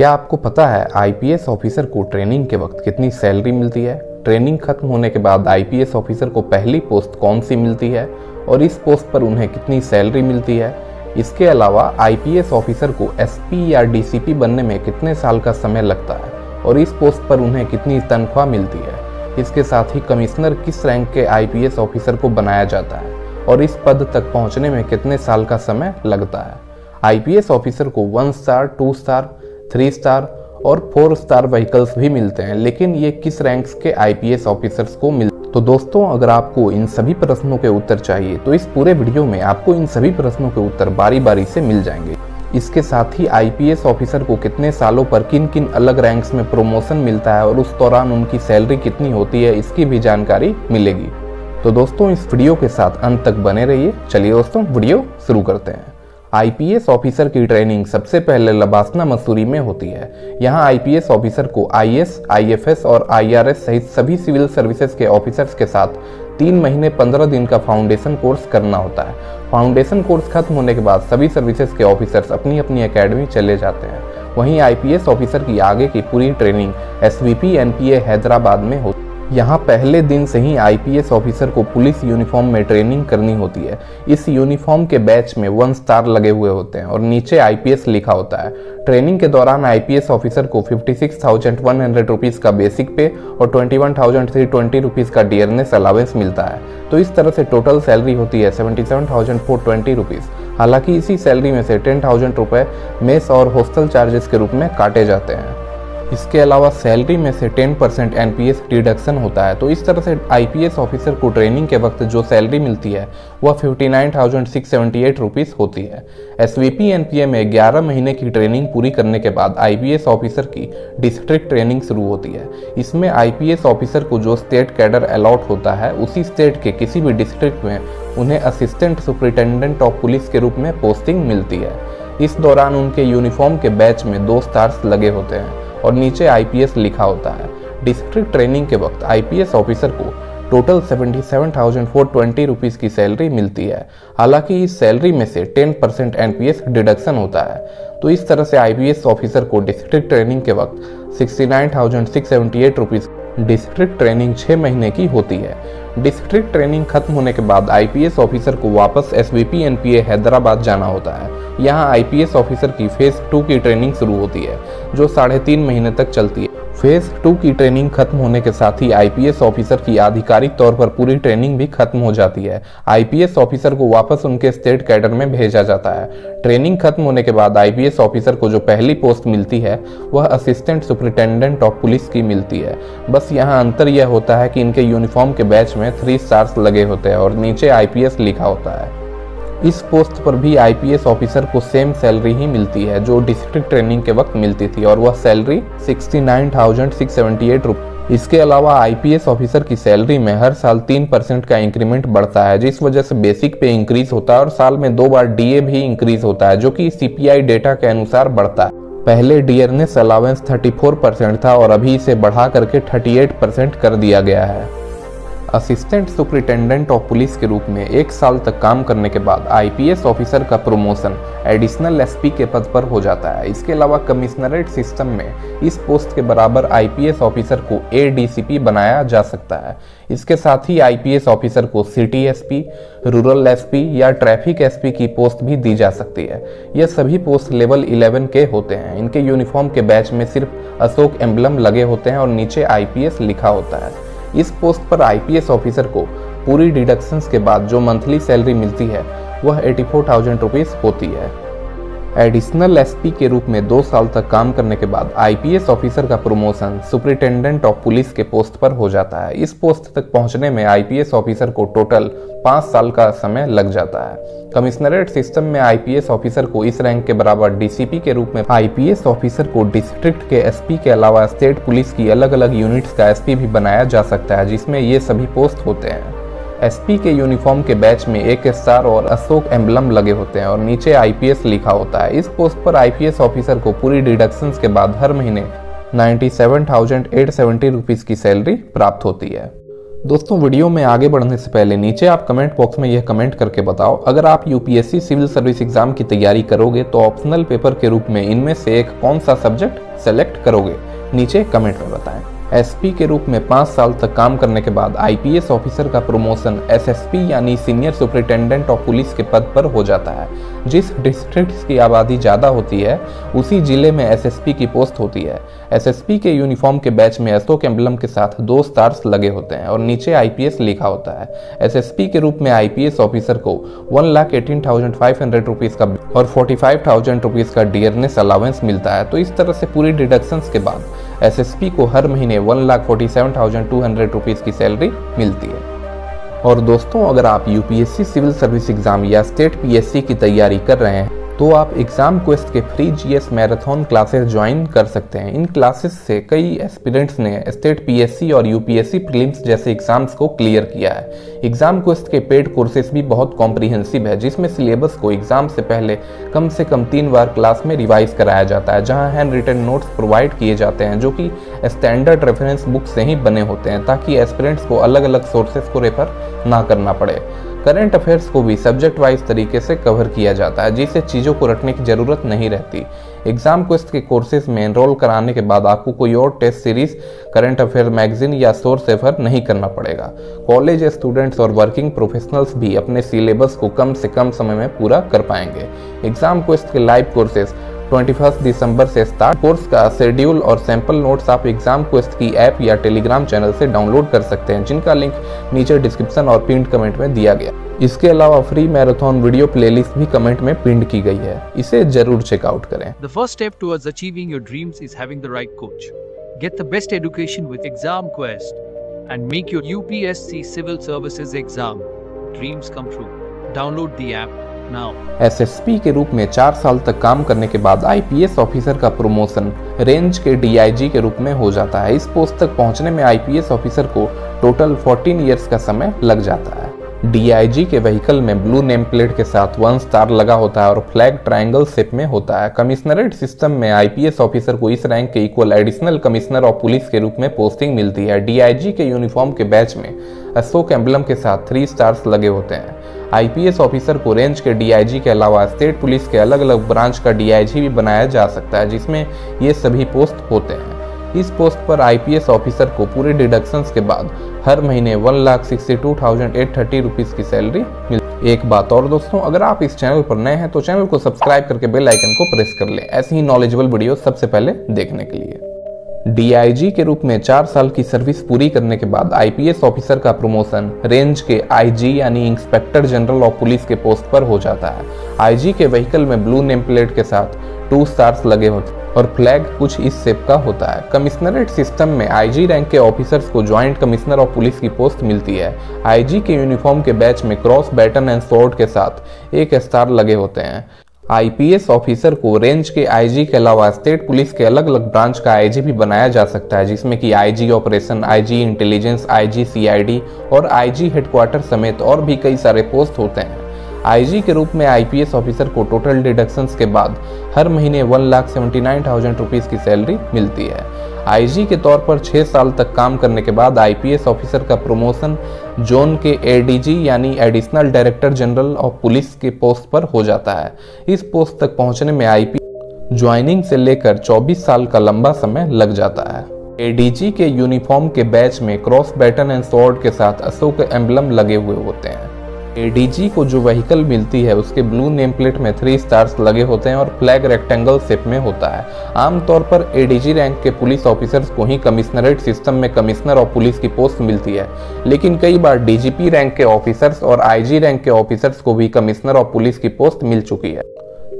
क्या आपको पता है आईपीएस ऑफिसर को ट्रेनिंग के वक्त कितनी सैलरी मिलती है? ट्रेनिंग खत्म होने के बाद आईपीएस ऑफिसर को पहली पोस्ट कौन सी मिलती है? और इस पोस्ट पर उन्हें कितनी सैलरी मिलती है? इसके अलावा आईपीएस ऑफिसर को एसपी या डीसीपी बनने में कितने साल का समय लगता है? और इस पोस्ट पर उन्हें कितनी तनख्वाह मिलती है? इसके साथ ही कमिश्नर किस रैंक के आईपीएस ऑफिसर को बनाया जाता है? और इस पद तक पहुँचने में कितने साल का समय लगता है? आईपीएस ऑफिसर को one star two star three star और फोर स्टार व्हीकल्स भी मिलते हैं, लेकिन ये किस रैंक्स के आईपीएस ऑफिसर्स को मिल? तो दोस्तों, अगर आपको इन सभी प्रश्नों के उत्तर चाहिए तो इस पूरे वीडियो में आपको इन सभी प्रश्नों के उत्तर बारी बारी से मिल जाएँगे। इसके साथ ही आईपीएस ऑफिसर को कितने सालों पर किन किन अलग रैंक्स में प्रमोशन मिलता है और उस दौरान उनकी सैलरी कितनी होती है, इसकी भी जानकारी मिलेगी। तो दोस्तों, इस वीडियो के साथ अंत तक बने रहिए। चलिए दोस्तों, वीडियो शुरू करते हैं। आईपीएस ऑफिसर की ट्रेनिंग सबसे पहले लबासना मसूरी में होती है। यहाँ आईपीएस ऑफिसर को आईएएस, आईएफएस और आईआरएस सहित सभी सिविल सर्विसेज़ के ऑफिसर्स के साथ तीन महीने पंद्रह दिन का फाउंडेशन कोर्स करना होता है। फाउंडेशन कोर्स खत्म होने के बाद सभी सर्विसेज़ के ऑफिसर्स अपनी अपनी एकेडमी चले जाते हैं। वहीं आईपीएस ऑफिसर की आगे की पूरी ट्रेनिंग एसवीपी एनपीए हैदराबाद में होती है। यहाँ पहले दिन से ही आईपीएस ऑफिसर को पुलिस यूनिफॉर्म में ट्रेनिंग करनी होती है। इस यूनिफॉर्म के बैच में वन स्टार लगे हुए होते हैं और नीचे आईपीएस लिखा होता है। ट्रेनिंग के दौरान आईपीएस ऑफिसर को fifty six thousand one hundred rupees का बेसिक पे और twenty one thousand three twenty rupees का डियरनेस अलावेंस मिलता है। तो इस तरह से टोटल सैलरी होती है seventy seven thousand four twenty rupees हालाँकि इसी सैलरी में से टेन थाउज़ेंड रुपए मेस और हॉस्टल चार्जेस के रूप में काटे जाते हैं। इसके अलावा सैलरी में से 10 परसेंट एन डिडक्शन होता है। तो इस तरह से आईपीएस ऑफिसर को ट्रेनिंग के वक्त जो सैलरी मिलती है, वह fifty nine thousand six seventy eight rupees होती है। S V P N P A में ग्यारह महीने की ट्रेनिंग पूरी करने के बाद आईपीएस ऑफिसर की डिस्ट्रिक्ट ट्रेनिंग शुरू होती है। इसमें आईपीएस ऑफिसर को जो स्टेट कैडर अलॉट होता है, उसी स्टेट के किसी भी डिस्ट्रिक्ट में उन्हें असिस्टेंट सुपरिटेंडेंट ऑफ़ पुलिस के रूप में पोस्टिंग मिलती है। इस दौरान उनके यूनिफॉर्म के बैच में दो स्टार्स लगे होते हैं। और नीचे आईपीएस लिखा होता है। डिस्ट्रिक्ट ट्रेनिंग के वक्त आईपीएस ऑफिसर को total seventy seven thousand four twenty rupees की सैलरी मिलती है। हालाँकि इस सैलरी में से टेन परसेंट एन डिडक्शन होता है। तो इस तरह से आईपीएस ऑफिसर को डिस्ट्रिक्ट ट्रेनिंग के वक्त sixty nine thousand six seventy district training छः महीने की होती है। डिस्ट्रिक्ट ट्रेनिंग खत्म होने के बाद आईपीएस ऑफिसर को वापस S B P N P A Hyderabad जाना होता है। यहाँ आईपीएस ऑफिसर की फ़ेज़ टू की ट्रेनिंग शुरू होती है, जो साढ़े तीन महीने तक चलती है। फ़ेज़ टू की ट्रेनिंग खत्म होने के साथ ही आईपीएस ऑफिसर की आधिकारिक तौर पर पूरी ट्रेनिंग भी खत्म हो जाती है। आईपीएस ऑफिसर को वापस उनके स्टेट कैडर में भेजा जाता है। ट्रेनिंग खत्म होने के बाद आईपीएस ऑफिसर को जो पहली पोस्ट मिलती है, वह असिस्टेंट सुपरिटेंडेंट ऑफ़ पुलिस की मिलती है। बस यहाँ अंतर यह होता है कि इनके यूनिफॉर्म के बैच में थ्री स्टार्स लगे होते हैं और नीचे आईपीएस लिखा होता है। इस पोस्ट पर भी आईपीएस ऑफिसर को सेम सैलरी ही मिलती है, जो डिस्ट्रिक्ट ट्रेनिंग के वक्त मिलती थी, और वह salary sixty nine thousand six इसके अलावा आईपीएस ऑफिसर की सैलरी में हर साल तीन परसेंट का इंक्रीमेंट बढ़ता है, जिस वजह से बेसिक पे इंक्रीज होता है, और साल में दो बार डीए भी इंक्रीज होता है, जो कि सीपीआई डेटा के अनुसार बढ़ता है। पहले डियरनेस अलावेंस 34 परसेंट था, और अभी इसे बढ़ा करके 38 परसेंट कर दिया गया है। असिस्टेंट सुपरिटेंडेंट ऑफ़ पुलिस के रूप में एक साल तक काम करने के बाद आईपीएस ऑफिसर का प्रमोशन एडिशनल एसपी के पद पर हो जाता है। इसके अलावा कमिश्नरेट सिस्टम में इस पोस्ट के बराबर आईपीएस ऑफिसर को एडीसीपी बनाया जा सकता है। इसके साथ ही आईपीएस ऑफिसर को सिटी एसपी, रूरल एसपी या ट्रैफ़िक एसपी की पोस्ट भी दी जा सकती है। यह सभी पोस्ट लेवल 11 के होते हैं। इनके यूनिफॉर्म के बैच में सिर्फ़ अशोक एम्बलम लगे होते हैं और नीचे आईपीएस लिखा होता है। इस पोस्ट पर आईपीएस ऑफिसर को पूरी डिडक्शंस के बाद जो मंथली सैलरी मिलती है, वह एटी फोर थाउज़ेंड रुपीज़ होती है। एडिशनल एसपी के रूप में दो साल तक काम करने के बाद आईपीएस ऑफिसर का प्रमोशन सुपरिटेंडेंट ऑफ़ पुलिस के पोस्ट पर हो जाता है। इस पोस्ट तक पहुँचने में आईपीएस ऑफिसर को टोटल पाँच साल का समय लग जाता है। कमिश्नरेट सिस्टम में आईपीएस ऑफिसर को इस रैंक के बराबर डीसीपी के रूप में आईपीएस ऑफिसर को डिस्ट्रिक्ट के एसपी के अलावा स्टेट पुलिस की अलग अलग यूनिट्स का एसपी भी बनाया जा सकता है, जिसमें ये सभी पोस्ट होते हैं। एसपी के यूनिफॉर्म के बैच में एक स्टार और अशोक एम्बलम लगे होते हैं और नीचे आईपीएस लिखा होता है। इस पोस्ट पर आईपीएस ऑफिसर को पूरी डिडक्शंस के बाद हर महीने 97,870 रुपीस की सैलरी प्राप्त होती है। दोस्तों वीडियो में आगे बढ़ने से पहले नीचे आप कमेंट बॉक्स में यह कमेंट करके बताओ। अगर आप यूपीएससी सिविल सर्विस एग्ज़ाम की तैयारी करोगे तो ऑप्शनल पेपर के रूप में इनमें से एक कौन सा सब्जेक्ट सेलेक्ट करोगे? नीचे कमेंट में बताएँ। एसपी के रूप में पाँच साल तक काम करने के बाद आईपीएस ऑफिसर का प्रमोशन एसएसपी यानी सीनियर सुपरिटेंडेंट ऑफ़ पुलिस के पद पर हो जाता है। जिस डिस्ट्रिक्ट की आबादी ज़्यादा होती है, उसी ज़िले में एसएसपी की पोस्ट होती है। एसएसपी के यूनिफॉर्म के बैच में अशोक एम्बलम के साथ दो स्टार्स लगे होते हैं और नीचे आईपीएस लिखा होता है। एसएसपी के रूप में आईपीएस ऑफिसर को one lakh eighteen thousand five hundred rupees का और फोर्टी फाइव थाउज़ेंड रुपीज़ का डियरनेस अलावेंस मिलता है। तो इस तरह से पूरी डिडक्शन के बाद एसएसपी को हर महीने one lakh forty seven thousand two hundred rupees की सैलरी मिलती है। और दोस्तों, अगर आप यूपीएससी सिविल सर्विस एग्ज़ाम या स्टेट पीएससी की तैयारी कर रहे हैं तो आप एग्ज़ाम क्वेस्ट के free GS marathon classes join कर सकते हैं। इन क्लासेस से कई एस्पिरेंट्स ने स्टेट पीएससी और यूपीएससी प्रीलिम्स जैसे एग्ज़ाम्स को क्लियर किया है। एग्ज़ाम क्वेस्ट के पेड कोर्सेज भी बहुत कॉम्प्रिहेंसिव है, जिसमें सिलेबस को एग्ज़ाम से पहले कम से कम तीन बार क्लास में रिवाइज कराया जाता है, जहाँ हैंड रिटर्न नोट्स प्रोवाइड किए जाते हैं, जो कि स्टैंडर्ड रेफरेंस बुक से ही बने होते हैं, ताकि एस्पिरेंट्स को अलग अलग सोर्सेज को रेफर ना करना पड़े। करंट अफेयर्स को भी सब्जेक्ट वाइज तरीके से कवर किया जाता है जिससे चीज़ों को रटने की ज़रूरत नहीं रहती। एग्ज़ाम क्वेस्ट के कोर्सेज में एनरोल कराने के बाद आपको कोई और test series current affair magazine या सोर्स रेफर नहीं करना पड़ेगा। कॉलेज स्टूडेंट्स और वर्किंग प्रोफेशनल्स भी अपने सिलेबस को कम से कम समय में पूरा कर पाएँगे। एग्ज़ाम क्वेस्ट के लाइव कोर्सेज 21 दिसंबर से स्टार्ट कोर्स का शेड्यूल और सैंपल नोट्स आप एग्ज़ाम क्वेस्ट की ऐप या टेलीग्राम चैनल से डाउनलोड कर सकते हैं, जिनका लिंक नीचे डिस्क्रिप्शन और पिंड कमेंट में दिया गया इसके अलावा फ्री मैराथन वीडियो प्लेलिस्ट भी कमेंट में पिंड की गई है। इसे ज़रूर चेकआउट करें। The first step towards achieving your dreams is having right coach get the best education with Exam Quest and make your UPSC civil services exam dreams come true download the app SSP के रूप में चार साल तक काम करने के बाद आईपीएस ऑफिसर का प्रमोशन रेंज के डीआईजी के रूप में हो जाता है। इस पोस्ट तक पहुँचने में आईपीएस ऑफिसर को टोटल 14 इयर्स का समय लग जाता है। डीआईजी के व्हीकल में ब्लू नेम प्लेट के साथ वन स्टार लगा होता है और फ्लैग ट्रायंगल शेप में होता है। कमिश्नरेट सिस्टम में आईपीएस ऑफिसर को इस रैंक के equal additional commissioner of police के रूप में पोस्टिंग मिलती है। डीआईजी के यूनिफॉर्म के बैच में अशोक एम्बलम के साथ थ्री स्टार्स लगे होते हैं। आईपीएस ऑफिसर को रेंज के डीआईजी के अलावा स्टेट पुलिस के अलग अलग ब्रांच का डीआईजी भी बनाया जा सकता है, जिसमें ये सभी पोस्ट होते हैं। इस पोस्ट पर आईपीएस ऑफिसर को पूरे डिडक्शंस के बाद हर महीने one lakh sixty two thousand eight thirty rupees की सैलरी मिल। एक बात और दोस्तों, अगर आप इस चैनल पर नए हैं तो चैनल को सब्सक्राइब करके बेल आइकन को प्रेस कर लें। ऐसी ही नॉलेजेबल वीडियो सबसे पहले देखने के लिए। डीआईजी के रूप में चार साल की सर्विस पूरी करने के बाद आईपीएस ऑफिसर का प्रमोशन रेंज के आईजी यानी इंस्पेक्टर जनरल ऑफ़ पुलिस के पोस्ट पर हो जाता है। आईजी के व्हीकल में ब्लू नेम प्लेट के साथ टू स्टार्स लगे होते और फ्लैग कुछ इस सेप का होता है। कमिश्नरेट सिस्टम में आईजी रैंक के ऑफिसर्स को ज्वाइंट कमिश्नर ऑफ़ पुलिस की पोस्ट मिलती है। आईजी के यूनिफॉर्म के बैच में क्रॉस बैटन एंड स्वॉर्ड के साथ एक स्टार लगे होते हैं। आईपीएस ऑफिसर को रेंज के आईजी के अलावा स्टेट पुलिस के अलग अलग ब्रांच का आईजी भी बनाया जा सकता है, जिसमें कि IG operation, IG intelligence, IG CID और आईजी हेडक्वार्टर समेत और भी कई सारे पोस्ट होते हैं। आईजी के रूप में आईपीएस ऑफिसर को टोटल डिडक्शंस के बाद हर महीने one lakh seventy nine thousand rupees की सैलरी मिलती है। आईजी के तौर पर छः साल तक काम करने के बाद आईपीएस ऑफिसर का प्रमोशन जोन के एडीजी यानी additional director general of police के पोस्ट पर हो जाता है। इस पोस्ट तक पहुँचने में आईपी ज्वाइनिंग से लेकर 24 साल का लंबा समय लग जाता है। एडीजी के यूनिफॉर्म के बैच में क्रॉस बैटन एंड स्वॉर्ड के साथ अशोक एम्बलम लगे हुए होते हैं। एडीजी को जो व्हीकल मिलती है, उसके ब्लू नेम प्लेट में थ्री स्टार्स लगे होते हैं और फ्लैग रेक्टेंगल शेप में होता है। आमतौर पर एडीजी रैंक के पुलिस ऑफिसर्स को ही कमिश्नरेट सिस्टम में कमिश्नर ऑफ़ पुलिस की पोस्ट मिलती है। लेकिन कई बार डीजीपी रैंक के ऑफिसर्स और आईजी रैंक के ऑफिसर्स को भी कमिश्नर ऑफ़ पुलिस की पोस्ट मिल चुकी है।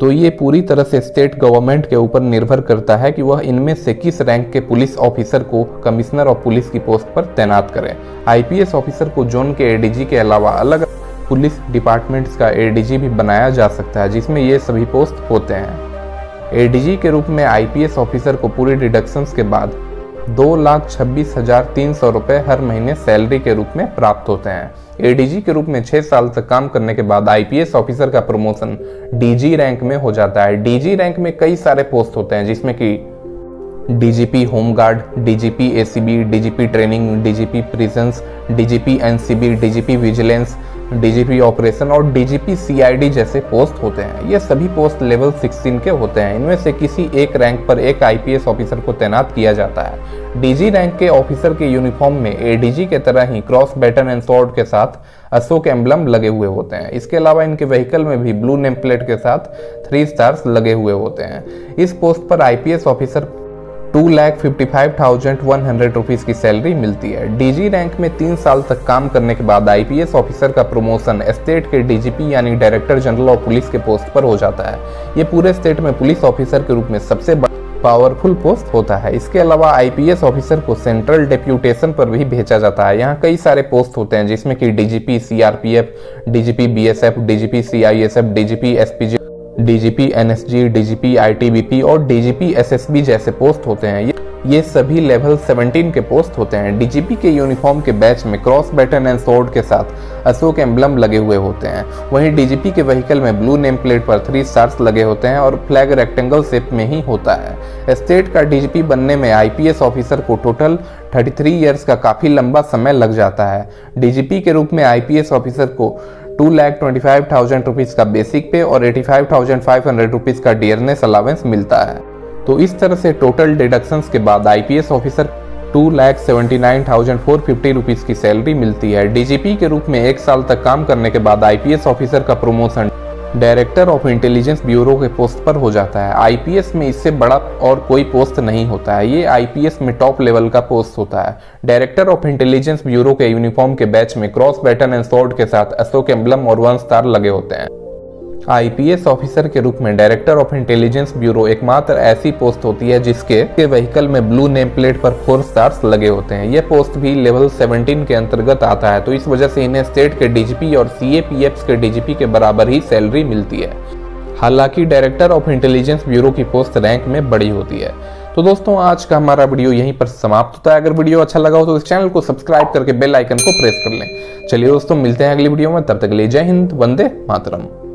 तो ये पूरी तरह से स्टेट गवर्नमेंट के ऊपर निर्भर करता है कि वह इनमें से किस रैंक के पुलिस ऑफिसर को कमिश्नर ऑफ़ पुलिस की पोस्ट पर तैनात करें। आईपीएस ऑफिसर को जोन के एडीजी के अलावा अलग पुलिस डिपार्टमेंट्स का एडीजी भी बनाया जा सकता है जिसमें ये सभी पोस्ट होते हैं एडीजी के रूप में आईपीएस ऑफिसर को पूरी डिडक्शंस के बाद दो लाख छब्बीस हज़ार तीन सौ रुपये हर महीने सैलरी के रूप में प्राप्त होते हैं एडीजी के रूप में छह साल तक काम करने के बाद आईपीएस ऑफिसर का प्रमोशन डीजी रैंक में हो जाता है डीजी रैंक में कई सारे पोस्ट होते हैं जिसमें कि DGP home guard DGP ACB DGP training DGP prisons DGP NCB DGP vigilance DGP operation और डीजीपी सीआईडी जैसे पोस्ट होते हैं। ये सभी पोस्ट लेवल 16 के होते हैं। इनमें से किसी एक रैंक पर एक आईपीएस ऑफिसर को तैनात किया जाता है। डीजी रैंक के ऑफिसर के यूनिफॉर्म में एडीजी के तरह ही क्रॉस बैटन एंड स्वॉर्ड के साथ अशोक एम्बलम लगे हुए होते हैं। इसके अलावा इनके व्हीकल में भी ब्लू नेम प्लेट के साथ थ्री स्टार्स लगे हुए होते हैं। इस पोस्ट पर IPS officer two lakh fifty five thousand one hundred rupees की सैलरी मिलती है। डीजी रैंक में तीन साल तक काम करने के बाद आईपीएस ऑफिसर का प्रमोशन स्टेट के डीजीपी यानी डायरेक्टर जनरल ऑफ़ पुलिस के पोस्ट पर हो जाता है। ये पूरे स्टेट में पुलिस ऑफिसर के रूप में सबसे पावरफुल पोस्ट होता है। इसके अलावा आईपीएस ऑफिसर को सेंट्रल डेप्यूटेशन पर भी भेजा जाता है। यहाँ कई सारे पोस्ट होते हैं जिसमें कि DGP CRPF DGP BSF DGP CISF DGP SPG DGP NSG DGP ITBP और डीजीपी एसएसबी जैसे पोस्ट होते हैं। ये सभी लेवल 17 के पोस्ट होते हैं। डीजीपी के यूनिफॉर्म के बैच में क्रॉस बैटन एंड सोर्ड के साथ अशोक एम्बलम लगे हुए होते हैं। वहीं डीजीपी के व्हीकल में ब्लू नेम प्लेट पर थ्री स्टार्स लगे होते हैं और फ्लैग रेक्टेंगल शेप में ही होता है। स्टेट का डीजीपी बनने में आईपीएस ऑफिसर को टोटल 33 इयर्स का काफ़ी लंबा समय लग जाता है। डीजीपी के रूप में आईपीएस ऑफिसर को two lakh twenty five thousand rupees का बेसिक पे और eighty five thousand five hundred rupees का डियरनेस अलावेंस मिलता है। तो इस तरह से टोटल डिडक्शन के बाद IPS officer two lakh seventy nine thousand four fifty rupees की सैलरी मिलती है। डीजीपी के रूप में एक साल तक काम करने के बाद आईपीएस ऑफिसर का promotion director of intelligence bureau के पोस्ट पर हो जाता है। आईपीएस में इससे बड़ा और कोई पोस्ट नहीं होता है। ये आईपीएस में टॉप लेवल का पोस्ट होता है। डायरेक्टर ऑफ़ इंटेलिजेंस ब्यूरो के यूनिफॉर्म के बैच में क्रॉस बैटन एंड सॉर्ड के साथ अशोक एम्बलम और वन स्टार लगे होते हैं। आईपीएस ऑफिसर के रूप में डायरेक्टर ऑफ़ इंटेलिजेंस ब्यूरो एकमात्र ऐसी पोस्ट होती है जिसके के व्हीकल में ब्लू नेम प्लेट पर फोर स्टार्स लगे होते हैं। यह पोस्ट भी लेवल 17 के अंतर्गत आता है तो इस वजह से इन्हें स्टेट के डीजीपी और सीएपीएफ के डीजीपी के बराबर ही सैलरी मिलती है। हालाँकि डायरेक्टर ऑफ़ इंटेलिजेंस ब्यूरो की पोस्ट रैंक में बड़ी होती है। तो दोस्तों, आज का हमारा वीडियो यहीं पर समाप्त होता है। अगर वीडियो अच्छा लगा हो तो इस चैनल को सब्सक्राइब करके बेल आइकन को प्रेस कर लें। चलिए दोस्तों, मिलते हैं अगली वीडियो में। तब तक ले जय हिंद, वंदे मातरम।